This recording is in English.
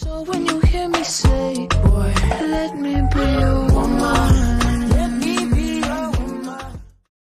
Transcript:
So when you hear me say